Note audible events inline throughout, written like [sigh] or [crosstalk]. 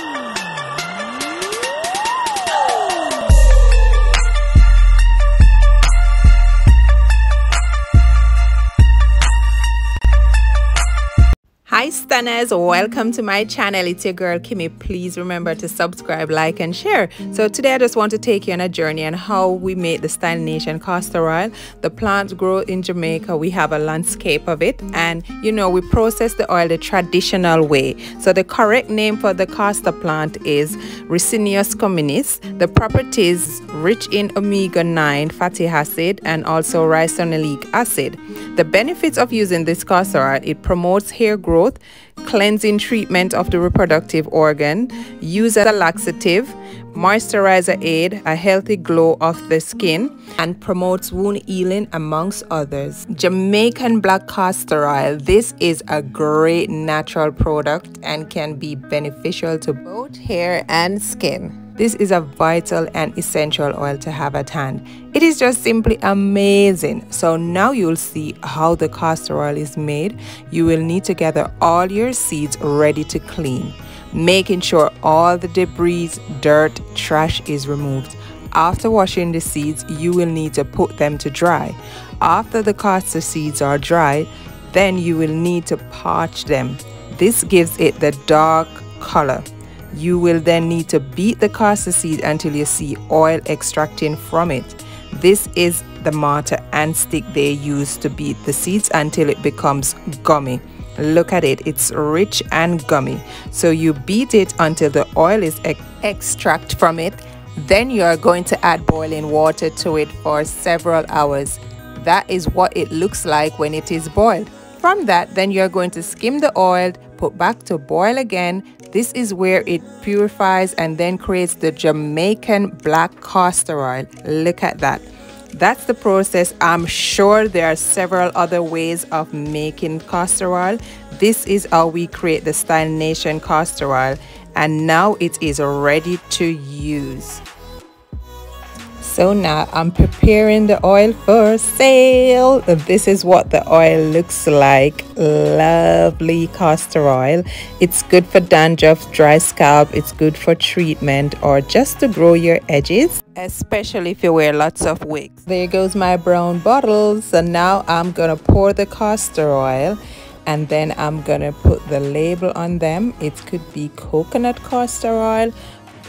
Yeah. [laughs] Hi welcome to my channel. It's your girl Kimmy. Please remember to subscribe, like and share. So today I just want to take you on a journey on how we make the Style Nation castor oil. The plants grow in Jamaica. We have a landscape of it and you know we process the oil the traditional way. So the correct name for the castor plant is Ricinus communis. The properties rich in omega-9 fatty acid and also ricinoleic acid. The benefits of using this castor oil, it promotes hair growth, cleansing treatment of the reproductive organ, use as a laxative, moisturizer aid, a healthy glow of the skin, and promotes wound healing amongst others. Jamaican black castor oil. This is a great natural product and can be beneficial to both hair and skin. This is a vital and essential oil to have at hand. It is just simply amazing. So now you'll see how the castor oil is made. You will need to gather all your seeds ready to clean, making sure all the debris, dirt, trash is removed. After washing the seeds, you will need to put them to dry. After the castor seeds are dry, then you will need to parch them. This gives it the dark color. You will then need to beat the castor seed until you see oil extracting from it. This is the mortar and stick they use to beat the seeds until it becomes gummy. Look at it, it's rich and gummy. So you beat it until the oil is ex extract from it. Then you are going to add boiling water to it for several hours. That is what it looks like when it is boiled. From that, then you're going to skim the oil, put back to boil again, this is where it purifies and then creates the Jamaican black castor oil. Look at that. That's the process. I'm sure there are several other ways of making castor oil. This is how we create the Style Nation castor oil and now it is ready to use. So now I'm preparing the oil for sale. This is what the oil looks like. Lovely castor oil. It's good for dandruff, dry scalp. It's good for treatment or just to grow your edges, especially if you wear lots of wigs. There goes my brown bottles. And now I'm going to pour the castor oil and then I'm gonna put the label on them it could be coconut castor oil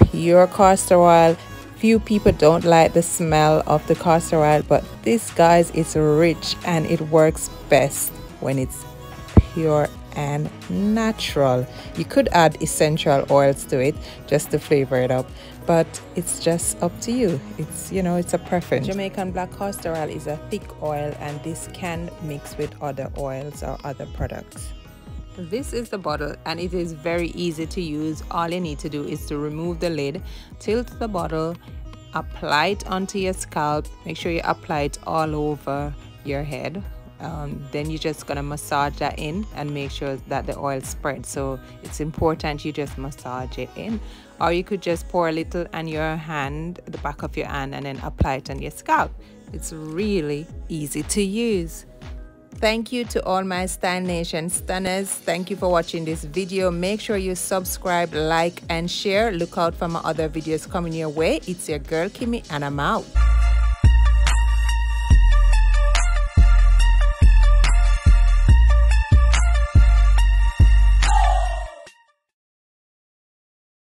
pure castor oil few people don't like the smell of the castor oil but this guys is rich and it works best when it's pure and natural. You could add essential oils to it just to flavor it up but it's just up to you. It's you know it's a preference. Jamaican black castor oil is a thick oil and this can mix with other oils or other products this is the bottle and it is very easy to use. All you need to do is to remove the lid tilt the bottle apply it onto your scalp. Make sure you apply it all over your head. Um, then you're just gonna massage that in and make sure that the oil spreads. So it's important you just massage it in. Or you could just pour a little on your hand the back of your hand and then apply it on your scalp. It's really easy to use Thank you to all my Style Nation stunners. Thank you for watching this video. Make sure you subscribe, like, and share. Look out for my other videos coming your way. It's your girl Kimmy, and I'm out.